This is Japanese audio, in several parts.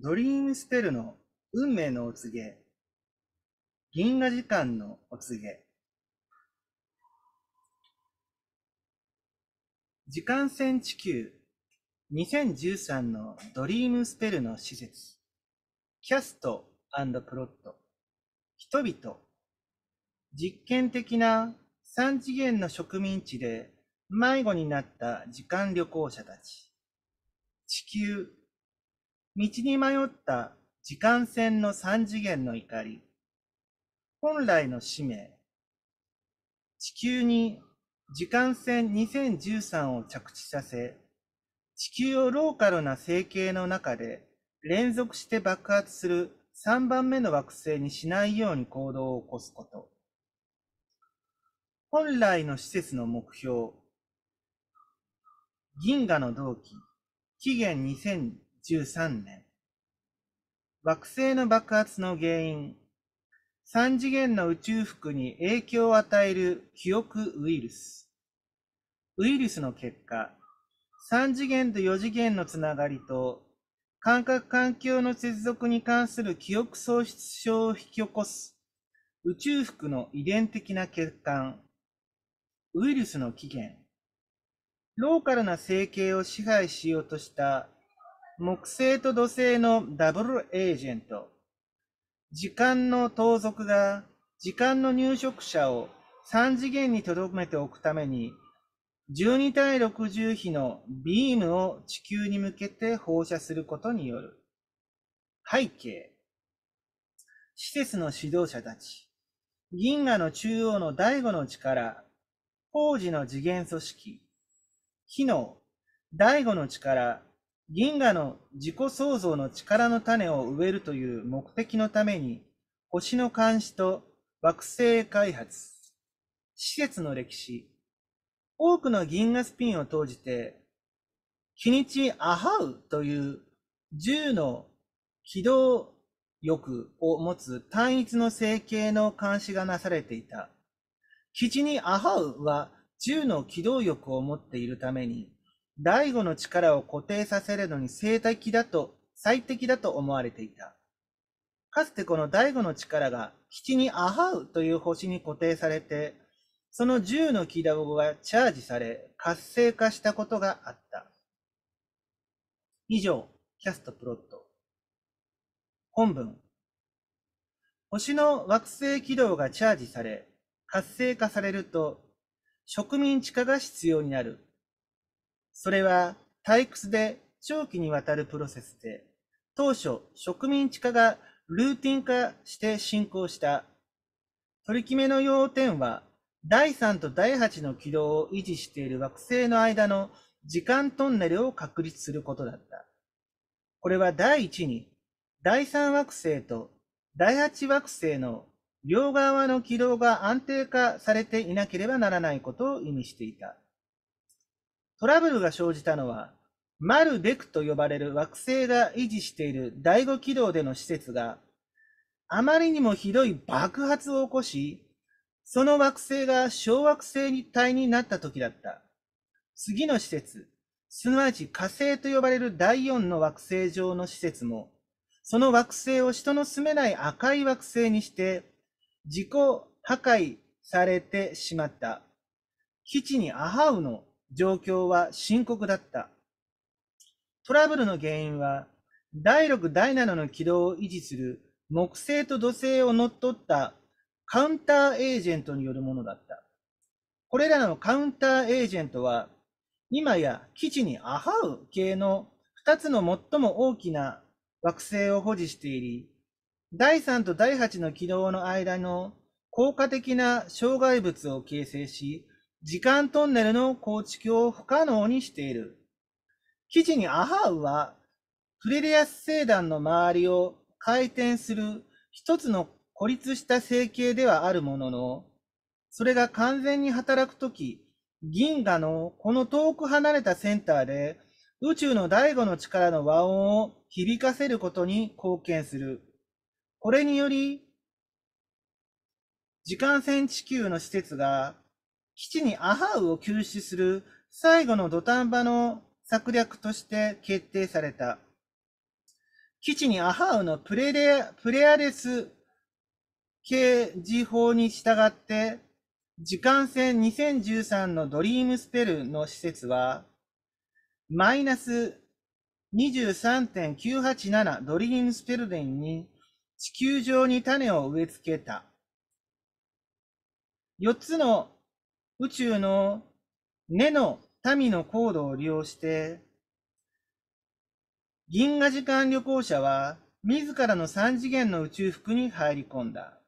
ドリームスペルの運命のお告げ、銀河時間のお告げ、時間線地球。2013のドリームスペルの施設、キャストプロット、人々、実験的な三次元の植民地で迷子になった時間旅行者たち、地球、道に迷った時間線の三次元の怒り、本来の使命、地球に時間線2013を着地させ、地球をローカルな成形の中で連続して爆発する3番目の惑星にしないように行動を起こすこと。本来の施設の目標、銀河の同期、紀元2013年。惑星の爆発の原因、三次元の宇宙服に影響を与える記憶ウイルス。ウイルスの結果、三次元と四次元のつながりと感覚環境の接続に関する記憶喪失症を引き起こす。宇宙服の遺伝的な欠陥、ウイルスの起源、ローカルな生形を支配しようとした木星と土星のダブルエージェント、時間の盗賊が時間の入植者を三次元に留めておくために12対60比のビームを地球に向けて放射することによる。背景。施設の指導者たち。銀河の中央の第五の力。工事の次元組織。機能。第五の力。銀河の自己創造の力の種を植えるという目的のために、星の監視と惑星開発。施設の歴史。多くの銀河スピンを投じて、日にちアハウという銃の機動翼を持つ単一の成形の監視がなされていた。基地にアハウは銃の機動翼を持っているために、第五の力を固定させるのに最適だと、最適だと思われていた。かつてこの第五の力が基地にアハウという星に固定されて、その銃のキダゴがチャージされ、活性化したことがあった。以上、キャストプロット。本文。星の惑星軌道がチャージされ、活性化されると、植民地化が必要になる。それは退屈で長期にわたるプロセスで、当初植民地化がルーティン化して進行した。取り決めの要点は、第3と第8の軌道を維持している惑星の間の時間トンネルを確立することだった。これは第1に、第3惑星と第8惑星の両側の軌道が安定化されていなければならないことを意味していた。トラブルが生じたのは、マルベクと呼ばれる惑星が維持している第5軌道での施設があまりにもひどい爆発を起こし、その惑星が小惑星体になった時だった。次の施設、すなわち火星と呼ばれる第4の惑星上の施設も、その惑星を人の住めない赤い惑星にして、自己破壊されてしまった。基地にアハウの状況は深刻だった。トラブルの原因は、第6、第7の軌道を維持する木星と土星を乗っ取ったカウンターエージェントによるものだった。これらのカウンターエージェントは、今や基地にアハウ系の2つの最も大きな惑星を保持していり、第3と第8の軌道の間の効果的な障害物を形成し、時間トンネルの構築を不可能にしている。基地にアハウは、フレレアス星団の周りを回転する一つの孤立した成形ではあるものの、それが完全に働くとき、銀河のこの遠く離れたセンターで宇宙の第五の力の和音を響かせることに貢献する。これにより、時間線地球の施設が基地にアハウを救出する最後の土壇場の策略として決定された。基地にアハウのプレレプレアデス掲示法に従って、時間線2013のドリームスペルの施設は、マイナス23.987ドリームスペルデンに地球上に種を植え付けた。4つの宇宙の根の民のコードを利用して、銀河時間旅行者は自らの三次元の宇宙服に入り込んだ。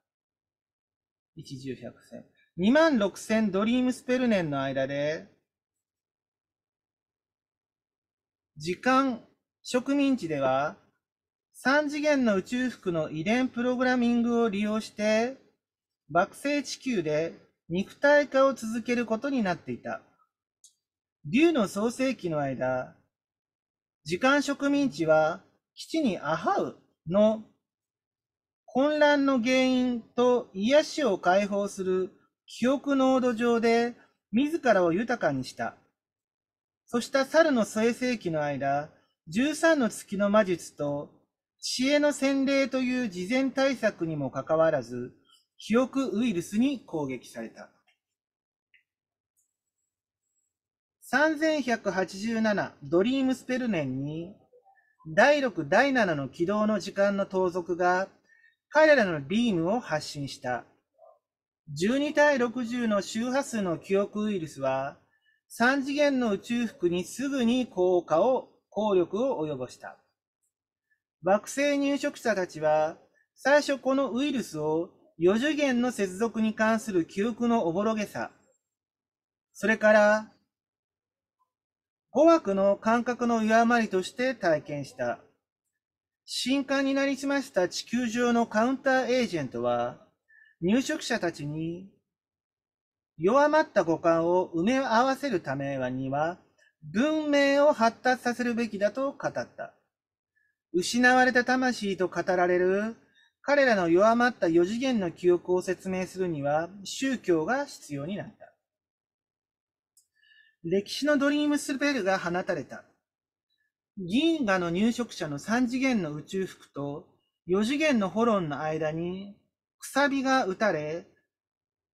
一重百戦。2万6千ドリームスペル年の間で、時間植民地では、三次元の宇宙服の遺伝プログラミングを利用して、惑星地球で肉体化を続けることになっていた。竜の創世期の間、時間植民地は基地にアハウの混乱の原因と癒しを解放する記憶濃度上で自らを豊かにした。そした猿の創世期の間、13の月の魔術と知恵の洗礼という事前対策にもかかわらず、記憶ウイルスに攻撃された。3187ドリームスペル年に、第6、第7の起動の時間の盗賊が、彼らのビームを発信した。12対60の周波数の記憶ウイルスは、3次元の宇宙服にすぐに効果を、効力を及ぼした。惑星入植者たちは、最初このウイルスを4次元の接続に関する記憶のおぼろげさ、それから語学の感覚の弱まりとして体験した。新刊になりすました地球上のカウンターエージェントは、入植者たちに弱まった五感を埋め合わせるためには、文明を発達させるべきだと語った。失われた魂と語られる彼らの弱まった四次元の記憶を説明するには宗教が必要になった。歴史のドリームスペルが放たれた。銀河の入植者の三次元の宇宙服と四次元のホロンの間にくさびが打たれ、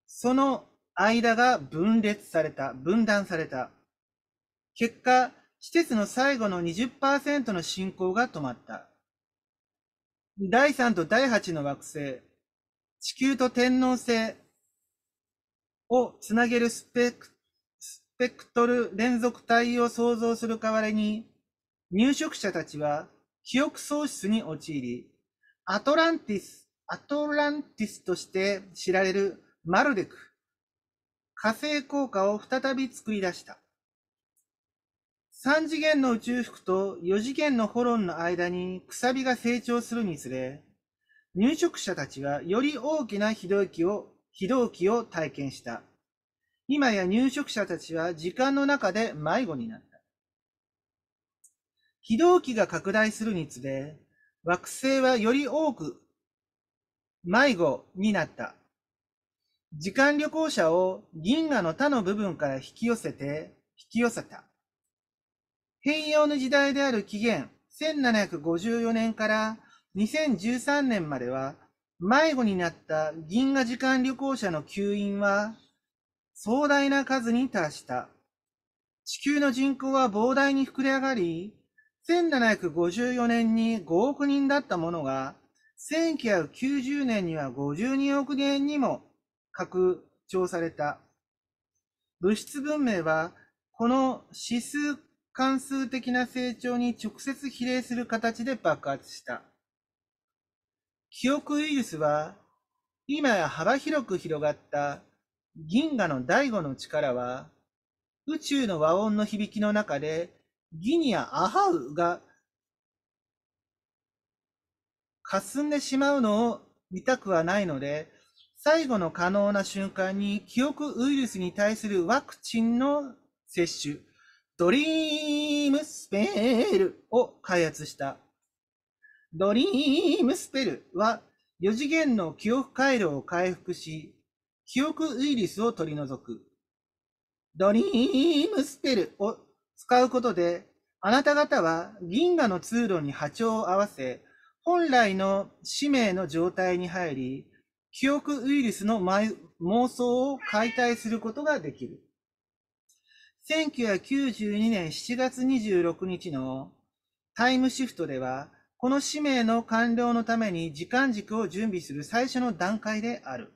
その間が分裂された、分断された。結果、施設の最後の20%の進行が止まった。第3と第8の惑星、地球と天王星をつなげるスペクペクトル連続体を創造する代わりに、入植者たちは記憶喪失に陥り、アトランティス、アトランティスとして知られるマルデク、火星効果を再び作り出した。三次元の宇宙服と四次元のホロンの間にくさびが成長するにつれ、入植者たちはより大きな非同期を、非同期を体験した。今や入植者たちは時間の中で迷子になった。非同期が拡大するにつれ、惑星はより多く迷子になった。時間旅行者を銀河の他の部分から引き寄せて、引き寄せた。変容の時代である紀元1754年から2013年までは、迷子になった銀河時間旅行者の吸引は壮大な数に達した。地球の人口は膨大に膨れ上がり、1754年に5億人だったものが、1990年には52億人にも拡張された。物質文明は、この指数関数的な成長に直接比例する形で爆発した。記憶ウイルスは、今や幅広く広がった銀河の第五の力は、宇宙の和音の響きの中で、ギニア・アハウが霞んでしまうのを見たくはないので、最後の可能な瞬間に記憶ウイルスに対するワクチンの接種、ドリームスペルを開発した。ドリームスペルは4次元の記憶回路を回復し、記憶ウイルスを取り除く。ドリームスペルを使うことで、あなた方は銀河の通路に波長を合わせ、本来の使命の状態に入り、記憶ウイルスの妄想を解体することができる。1992年7月26日のタイムシフトでは、この使命の完了のために時間軸を準備する最初の段階である。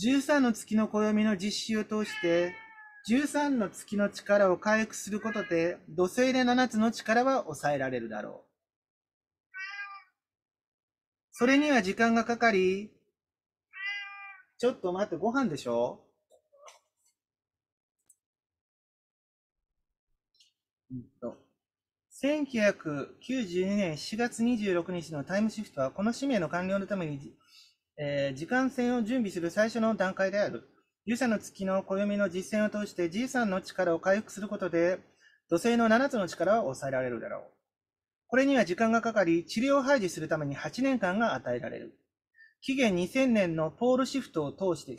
13の月の暦の実施を通して、13の月の力を回復することで、土星で7つの力は抑えられるだろう。それには時間がかかり、ちょっと待って、ご飯でしょうんと。1992年4月26日のタイムシフトは、この使命の完了のために、えー、時間線を準備する最初の段階である。勇者の月の暦の実践を通して G さんの力を回復することで、土星の7つの力を抑えられるだろう。これには時間がかかり、治療を排除するために8年間が与えられる。紀元2000年のポールシフトを通して、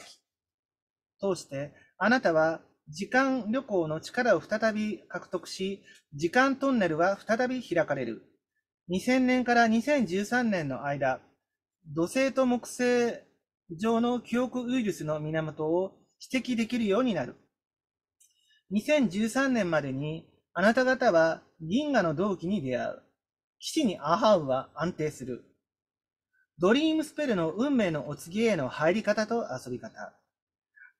通して、あなたは時間旅行の力を再び獲得し、時間トンネルは再び開かれる。2000年から2013年の間、土星と木星上の記憶ウイルスの源を指摘できるようになる。2013年までにあなた方は銀河の同期に出会う。基地にアハウは安定する。ドリームスペルの運命のお告げへの入り方と遊び方。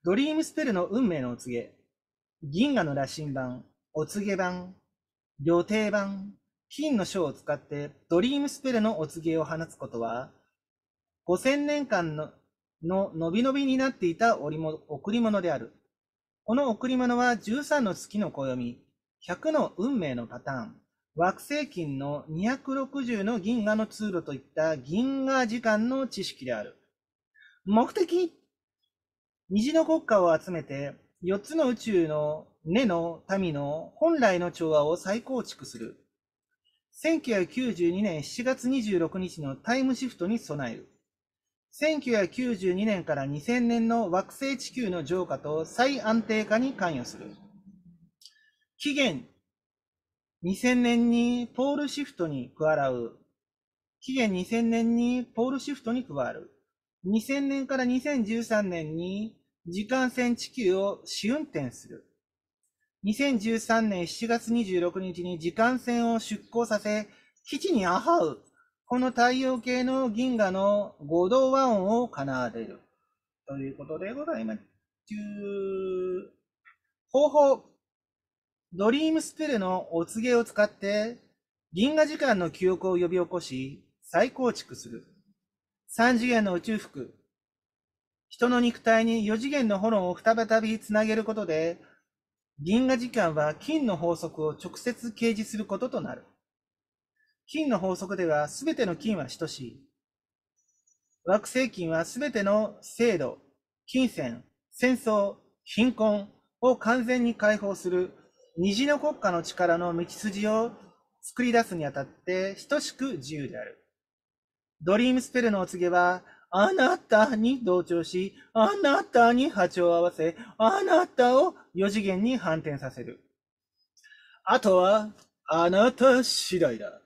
ドリームスペルの運命のお告げ。銀河の羅針盤、お告げ版、予定版、金の書を使ってドリームスペルのお告げを放つことは、5000年間のの伸び伸びになっていた贈り物である。この贈り物は13の月の暦、100の運命のパターン、惑星金の260の銀河の通路といった銀河時間の知識である。目的虹の国家を集めて4つの宇宙の根の民の本来の調和を再構築する。1992年7月26日のタイムシフトに備える。1992年から2000年の惑星地球の浄化と再安定化に関与する。期限2000年にポールシフトに加わる。期限2000年にポールシフトに加わる。2000年から2013年に時間線地球を試運転する。2013年7月26日に時間線を出港させ、基地にアハウこの太陽系の銀河の合同和音を奏でる。ということでございます。方法。ドリームスペルのお告げを使って、銀河時間の記憶を呼び起こし、再構築する。三次元の宇宙服。人の肉体に四次元の炎を再びつなげることで、銀河時間は金の法則を直接掲示することとなる。金の法則では全ての金は等しい。惑星金は全ての制度、金銭、戦争、貧困を完全に解放する虹の国家の力の道筋を作り出すにあたって等しく自由である。ドリームスペルのお告げは、あなたに同調し、あなたに波長を合わせ、あなたを四次元に反転させる。あとは、あなた次第だ。